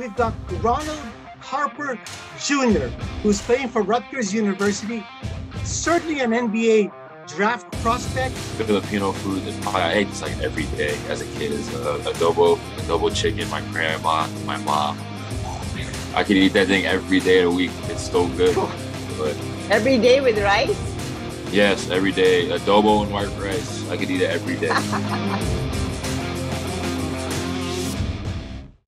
we've got Ronald Harper Jr., who's playing for Rutgers University. Certainly an NBA draft prospect. Filipino food is I ate this like every day as a kid. Is uh, adobo, adobo chicken. My grandma, my mom. I can eat that thing every day of the week. It's so good. But Every day with rice? yes, every day adobo and white rice. I could eat it every day.